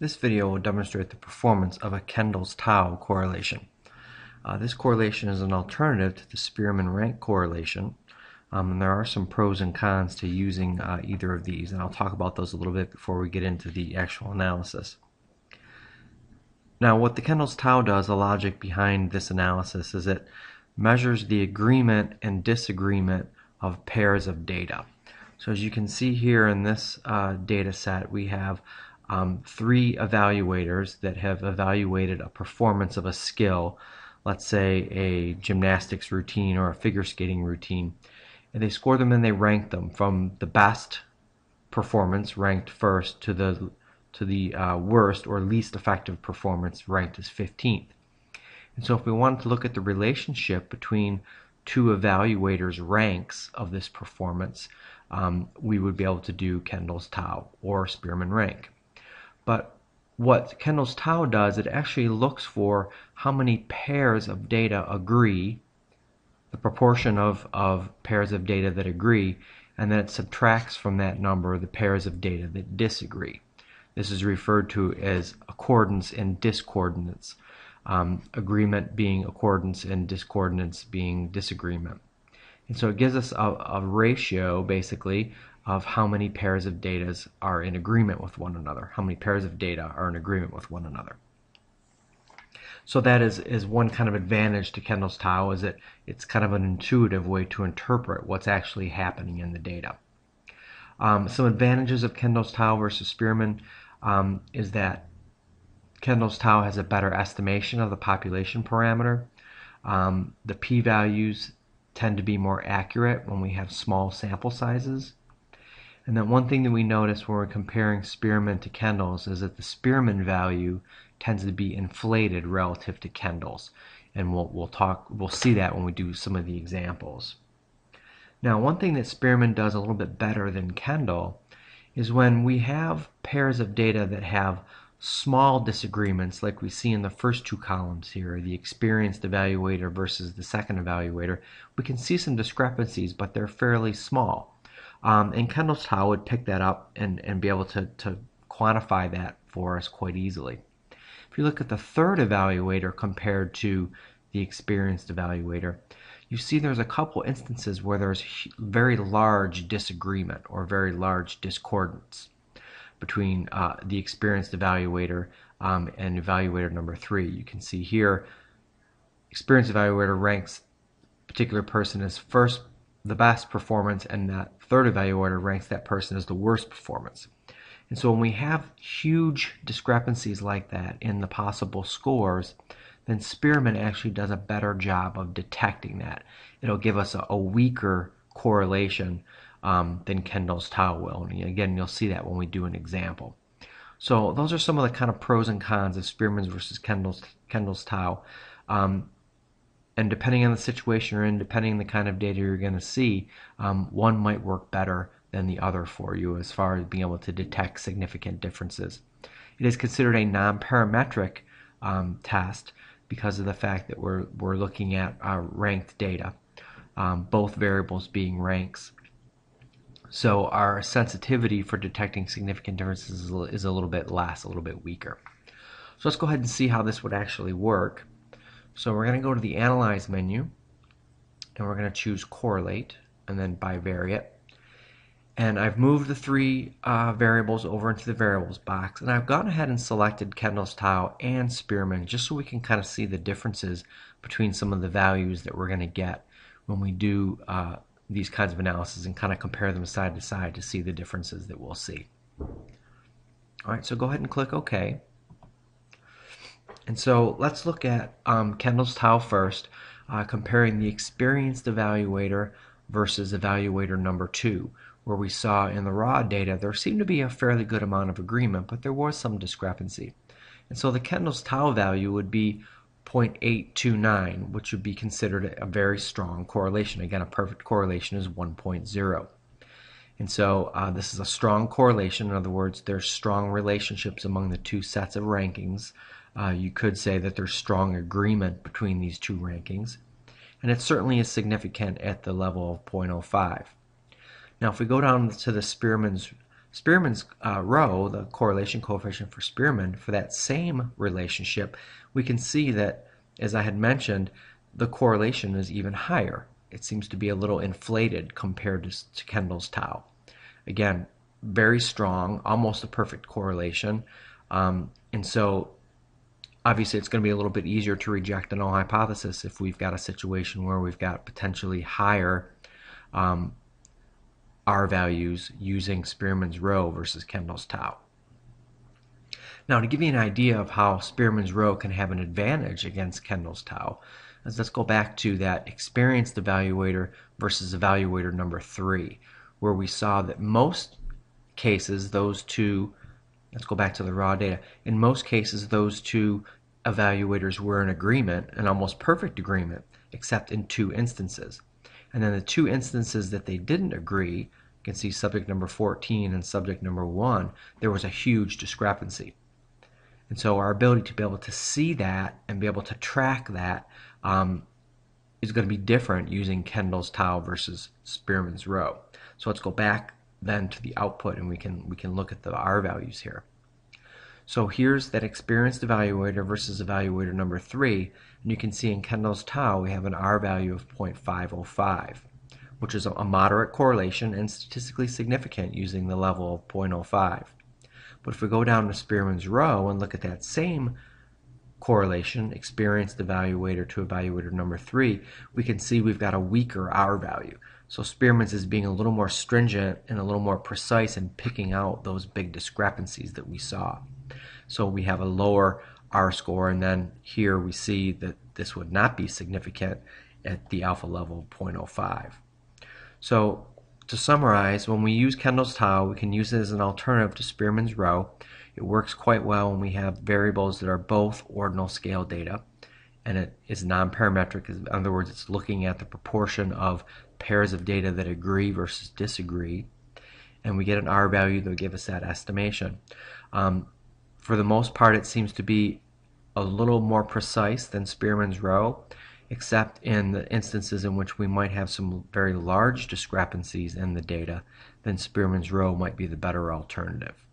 This video will demonstrate the performance of a Kendall's tau correlation. Uh, this correlation is an alternative to the Spearman rank correlation, um, and there are some pros and cons to using uh, either of these, and I'll talk about those a little bit before we get into the actual analysis. Now, what the Kendall's tau does, the logic behind this analysis, is it measures the agreement and disagreement of pairs of data. So as you can see here in this uh, data set, we have um, three evaluators that have evaluated a performance of a skill, let's say a gymnastics routine or a figure skating routine. And they score them and they rank them from the best performance ranked first to the to the uh, worst or least effective performance ranked as 15th. And so if we wanted to look at the relationship between two evaluators' ranks of this performance, um, we would be able to do Kendall's tau or Spearman rank. But what Kendall's tau does, it actually looks for how many pairs of data agree, the proportion of, of pairs of data that agree, and then it subtracts from that number the pairs of data that disagree. This is referred to as accordance and discordance, um, agreement being accordance and discordance being disagreement. And so it gives us a, a ratio, basically, of how many pairs of data are in agreement with one another, how many pairs of data are in agreement with one another. So that is, is one kind of advantage to Kendall's tau is that it's kind of an intuitive way to interpret what's actually happening in the data. Um, some advantages of Kendall's tau versus Spearman um, is that Kendall's tau has a better estimation of the population parameter. Um, the p-values tend to be more accurate when we have small sample sizes. And then one thing that we notice when we're comparing Spearman to Kendall's is that the Spearman value tends to be inflated relative to Kendall's. And we'll, we'll talk, we'll see that when we do some of the examples. Now, one thing that Spearman does a little bit better than Kendall is when we have pairs of data that have small disagreements like we see in the first two columns here, the experienced evaluator versus the second evaluator, we can see some discrepancies, but they're fairly small. Um, and Kendall's tau would pick that up and, and be able to, to quantify that for us quite easily. If you look at the third evaluator compared to the experienced evaluator, you see there's a couple instances where there's very large disagreement or very large discordance between uh, the experienced evaluator um, and evaluator number three. You can see here, experienced evaluator ranks particular person as first the best performance and that third evaluator ranks that person as the worst performance. And so when we have huge discrepancies like that in the possible scores, then Spearman actually does a better job of detecting that. It'll give us a, a weaker correlation um, than Kendall's tau will. And again, you'll see that when we do an example. So those are some of the kind of pros and cons of Spearman's versus Kendall's, Kendall's tau. Um, and depending on the situation you're in, depending on the kind of data you're going to see, um, one might work better than the other for you as far as being able to detect significant differences. It is considered a non-parametric um, test because of the fact that we're, we're looking at uh, ranked data, um, both variables being ranks. So our sensitivity for detecting significant differences is a little bit less, a little bit weaker. So let's go ahead and see how this would actually work. So we're going to go to the Analyze menu, and we're going to choose Correlate, and then Bivariate. And I've moved the three uh, variables over into the variables box, and I've gone ahead and selected Kendall's tau and Spearman just so we can kind of see the differences between some of the values that we're going to get when we do uh, these kinds of analysis and kind of compare them side to side to see the differences that we'll see. All right, so go ahead and click OK. And so let's look at um, Kendall's tau first, uh, comparing the experienced evaluator versus evaluator number two, where we saw in the raw data there seemed to be a fairly good amount of agreement, but there was some discrepancy. And so the Kendall's tau value would be 0.829, which would be considered a very strong correlation. Again, a perfect correlation is 1.0. And so uh, this is a strong correlation. In other words, there's strong relationships among the two sets of rankings uh, you could say that there's strong agreement between these two rankings, and it certainly is significant at the level of 0.05. Now, if we go down to the Spearman's Spearman's uh, rho, the correlation coefficient for Spearman, for that same relationship, we can see that, as I had mentioned, the correlation is even higher. It seems to be a little inflated compared to, to Kendall's tau. Again, very strong, almost a perfect correlation. Um, and so obviously it's going to be a little bit easier to reject a null hypothesis if we've got a situation where we've got potentially higher um, R values using Spearman's rho versus Kendall's tau. Now, to give you an idea of how Spearman's rho can have an advantage against Kendall's tau, let's go back to that experienced evaluator versus evaluator number three, where we saw that most cases, those two, let's go back to the raw data, in most cases, those two evaluators were in agreement, an almost perfect agreement, except in two instances. And then the two instances that they didn't agree, you can see subject number 14 and subject number 1, there was a huge discrepancy. And so our ability to be able to see that and be able to track that um, is going to be different using Kendall's tau versus Spearman's rho. So let's go back then to the output and we can we can look at the R values here. So here's that experienced evaluator versus evaluator number three, and you can see in Kendall's tau we have an R value of 0.505, which is a moderate correlation and statistically significant using the level of 0.05. But if we go down to Spearman's rho and look at that same correlation, experienced evaluator to evaluator number three, we can see we've got a weaker R value. So Spearman's is being a little more stringent and a little more precise in picking out those big discrepancies that we saw. So we have a lower R score, and then here we see that this would not be significant at the alpha level of 0.05. So to summarize, when we use Kendall's tau, we can use it as an alternative to Spearman's rho. It works quite well when we have variables that are both ordinal scale data and it is non-parametric. In other words, it's looking at the proportion of pairs of data that agree versus disagree, and we get an R value that will give us that estimation. Um, for the most part, it seems to be a little more precise than Spearman's rho, except in the instances in which we might have some very large discrepancies in the data, then Spearman's rho might be the better alternative.